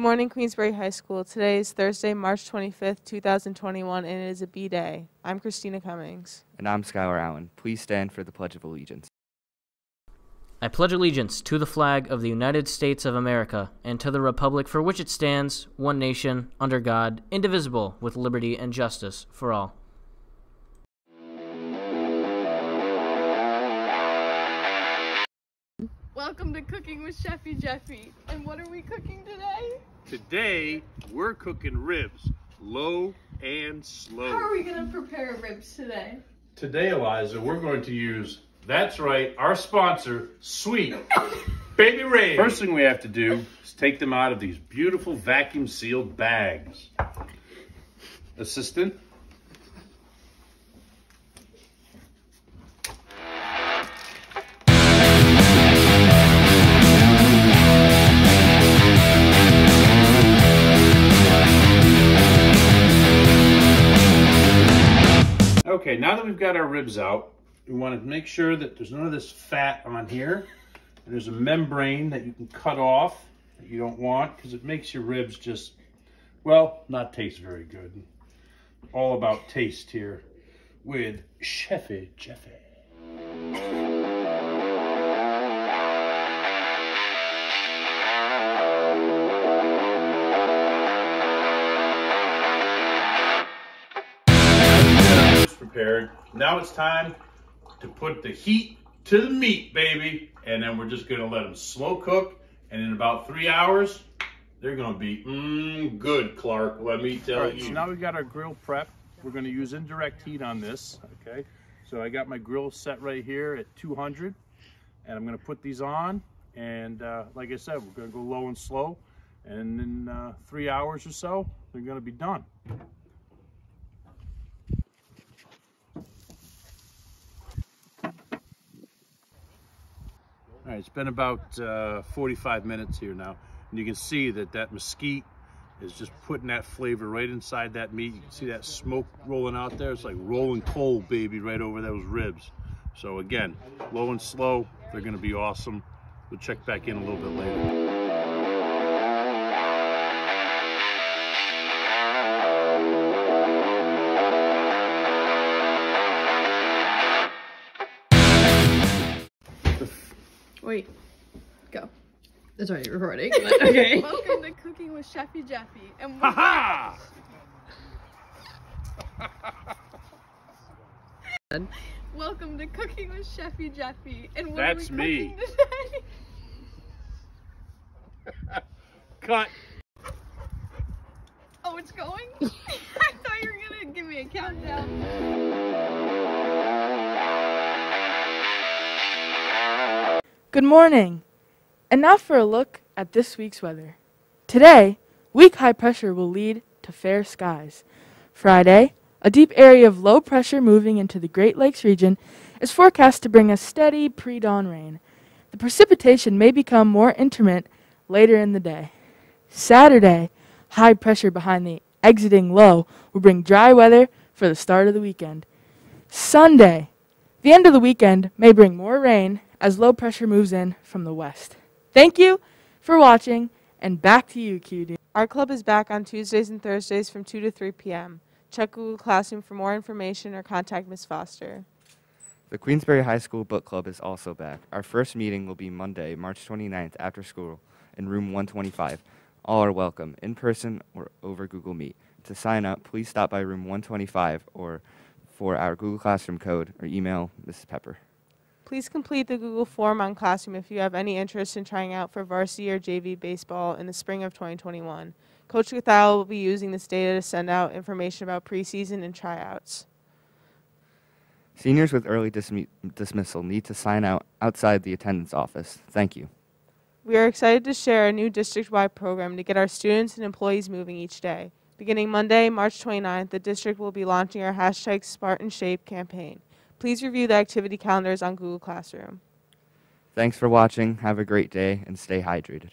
morning, Queensbury High School. Today is Thursday, March 25th, 2021, and it is a B day. I'm Christina Cummings. And I'm Skylar Allen. Please stand for the Pledge of Allegiance. I pledge allegiance to the flag of the United States of America and to the republic for which it stands, one nation, under God, indivisible, with liberty and justice for all. Welcome to Cooking with Chefy Jeffy. And what are we cooking today? Today, we're cooking ribs, low and slow. How are we going to prepare ribs today? Today, Eliza, we're going to use, that's right, our sponsor, Sweet Baby Ray. First thing we have to do is take them out of these beautiful vacuum sealed bags. Assistant? Got our ribs out, we want to make sure that there's none of this fat on here. And there's a membrane that you can cut off that you don't want because it makes your ribs just, well, not taste very good. All about taste here with Chefy Jeffy. Prepared. Now it's time to put the heat to the meat, baby. And then we're just gonna let them slow cook. And in about three hours, they're gonna be mmm good, Clark. Let me tell you. So now we've got our grill prep. We're gonna use indirect heat on this, okay? So I got my grill set right here at 200. And I'm gonna put these on. And uh, like I said, we're gonna go low and slow. And in uh, three hours or so, they're gonna be done. It's been about uh, 45 minutes here now, and you can see that that mesquite is just putting that flavor right inside that meat. You can see that smoke rolling out there. It's like rolling coal, baby, right over those ribs. So again, low and slow, they're gonna be awesome. We'll check back in a little bit later. Wait, go. It's already recording. but okay. Welcome to Cooking with Chefy Jeffy. And Ha ha! welcome to Cooking with Chefy Jeffy. And what That's are we me. today? Cut. Oh, it's going? I thought you were gonna give me a countdown. Good morning. And now for a look at this week's weather. Today, weak high pressure will lead to fair skies. Friday, a deep area of low pressure moving into the Great Lakes region is forecast to bring us steady pre dawn rain. The precipitation may become more intermittent later in the day. Saturday, high pressure behind the exiting low will bring dry weather for the start of the weekend. Sunday, the end of the weekend may bring more rain as low pressure moves in from the west. Thank you for watching, and back to you, QD. Our club is back on Tuesdays and Thursdays from 2 to 3 p.m. Check Google Classroom for more information or contact Ms. Foster. The Queensbury High School Book Club is also back. Our first meeting will be Monday, March 29th after school in room 125. All are welcome, in person or over Google Meet. To sign up, please stop by room 125 or for our Google Classroom code or email Mrs. Pepper. Please complete the Google form on Classroom if you have any interest in trying out for varsity or JV baseball in the spring of 2021. Coach Gathal will be using this data to send out information about preseason and tryouts. Seniors with early dismi- dismissal need to sign out outside the attendance office. Thank you. We are excited to share a new district-wide program to get our students and employees moving each day. Beginning Monday, March 29th, the district will be launching our hashtag Spartan Shape campaign. Please review the activity calendars on Google Classroom. Thanks for watching. Have a great day and stay hydrated.